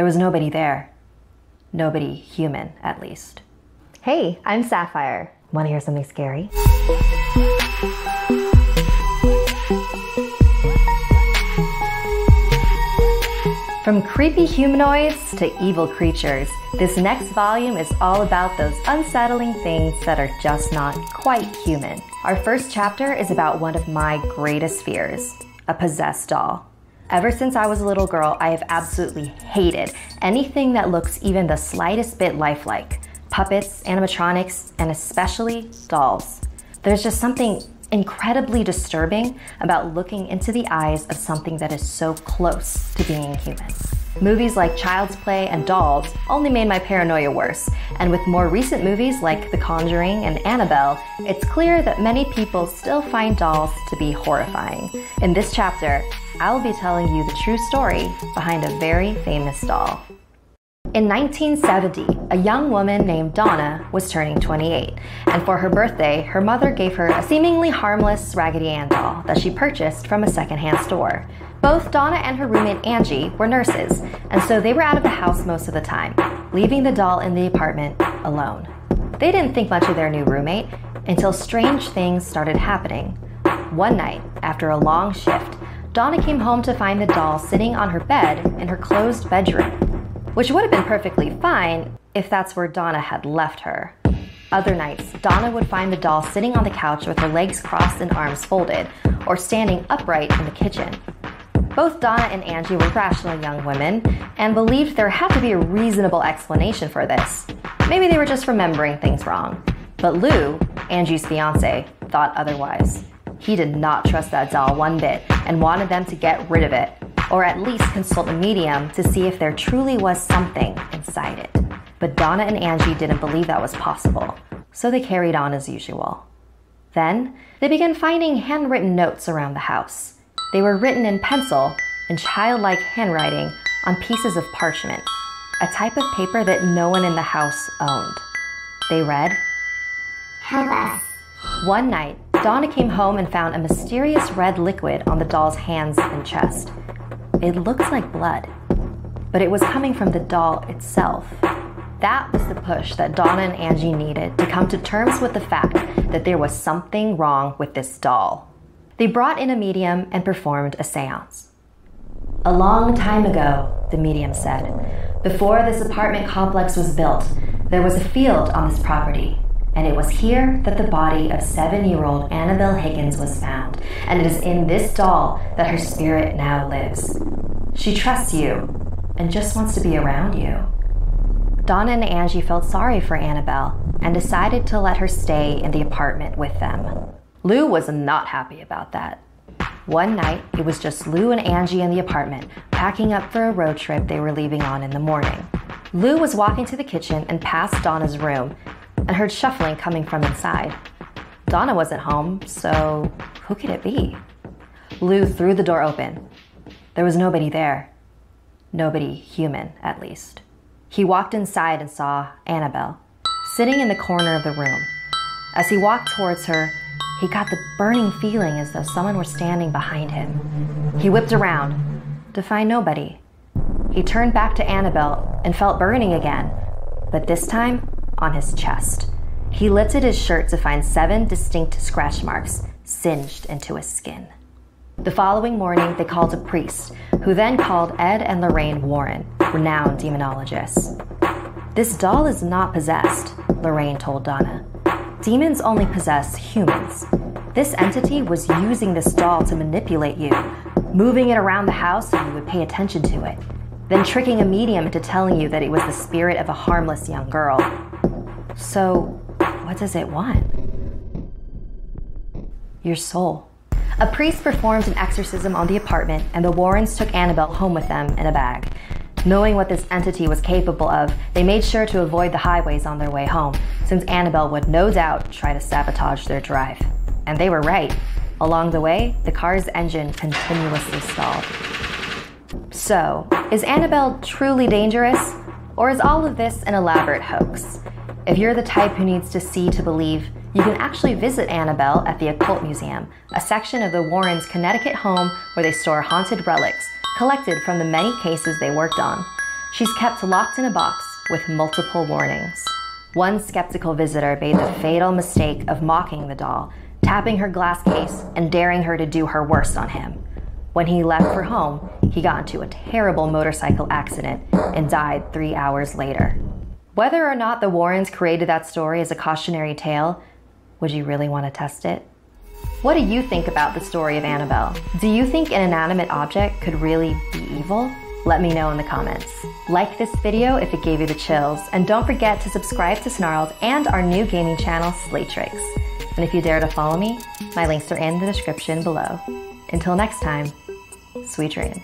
There was nobody there. Nobody human, at least. Hey, I'm Sapphire. Want to hear something scary? From creepy humanoids to evil creatures, this next volume is all about those unsettling things that are just not quite human. Our first chapter is about one of my greatest fears a possessed doll. Ever since I was a little girl, I have absolutely hated anything that looks even the slightest bit lifelike puppets, animatronics, and especially dolls. There's just something incredibly disturbing about looking into the eyes of something that is so close to being human. Movies like Child's Play and Dolls only made my paranoia worse, and with more recent movies like The Conjuring and Annabelle, it's clear that many people still find dolls to be horrifying. In this chapter, I will be telling you the true story behind a very famous doll. In 1970, a young woman named Donna was turning 28, and for her birthday, her mother gave her a seemingly harmless Raggedy Ann doll that she purchased from a secondhand store. Both Donna and her roommate Angie were nurses, and so they were out of the house most of the time, leaving the doll in the apartment alone. They didn't think much of their new roommate until strange things started happening. One night, after a long shift, Donna came home to find the doll sitting on her bed in her closed bedroom which would have been perfectly fine if that's where Donna had left her. Other nights, Donna would find the doll sitting on the couch with her legs crossed and arms folded, or standing upright in the kitchen. Both Donna and Angie were rational young women and believed there had to be a reasonable explanation for this. Maybe they were just remembering things wrong. But Lou, Angie's fiance, thought otherwise. He did not trust that doll one bit and wanted them to get rid of it or at least consult a medium to see if there truly was something inside it. But Donna and Angie didn't believe that was possible, so they carried on as usual. Then, they began finding handwritten notes around the house. They were written in pencil in childlike handwriting on pieces of parchment, a type of paper that no one in the house owned. They read, Help us. One night, Donna came home and found a mysterious red liquid on the doll's hands and chest. It looks like blood, but it was coming from the doll itself. That was the push that Donna and Angie needed to come to terms with the fact that there was something wrong with this doll. They brought in a medium and performed a seance. A long time ago, the medium said, before this apartment complex was built, there was a field on this property and it was here that the body of seven year old Annabelle Higgins was found, and it is in this doll that her spirit now lives. She trusts you and just wants to be around you. Donna and Angie felt sorry for Annabelle and decided to let her stay in the apartment with them. Lou was not happy about that. One night, it was just Lou and Angie in the apartment, packing up for a road trip they were leaving on in the morning. Lou was walking to the kitchen and past Donna's room and heard shuffling coming from inside. Donna wasn't home, so who could it be? Lou threw the door open. There was nobody there. Nobody human, at least. He walked inside and saw Annabelle, sitting in the corner of the room. As he walked towards her, he got the burning feeling as though someone were standing behind him. He whipped around to find nobody. He turned back to Annabelle and felt burning again, but this time on his chest. He lifted his shirt to find seven distinct scratch marks singed into his skin. The following morning, they called a priest, who then called Ed and Lorraine Warren, renowned demonologists. This doll is not possessed, Lorraine told Donna. Demons only possess humans. This entity was using this doll to manipulate you, moving it around the house so you would pay attention to it, then tricking a medium into telling you that it was the spirit of a harmless young girl. So, what does it want? Your soul. A priest performed an exorcism on the apartment, and the Warrens took Annabelle home with them in a bag. Knowing what this entity was capable of, they made sure to avoid the highways on their way home, since Annabelle would no doubt try to sabotage their drive. And they were right. Along the way, the car's engine continuously stalled. So, is Annabelle truly dangerous? Or is all of this an elaborate hoax? If you're the type who needs to see to believe, you can actually visit Annabelle at the Occult Museum, a section of the Warrens' Connecticut home where they store haunted relics collected from the many cases they worked on. She's kept locked in a box with multiple warnings. One skeptical visitor made the fatal mistake of mocking the doll, tapping her glass case and daring her to do her worst on him. When he left for home, he got into a terrible motorcycle accident and died three hours later. Whether or not the Warrens created that story as a cautionary tale, would you really want to test it? What do you think about the story of Annabelle? Do you think an inanimate object could really be evil? Let me know in the comments. Like this video if it gave you the chills, and don't forget to subscribe to Snarled and our new gaming channel, Slaytrix. And if you dare to follow me, my links are in the description below. Until next time, sweet dreams.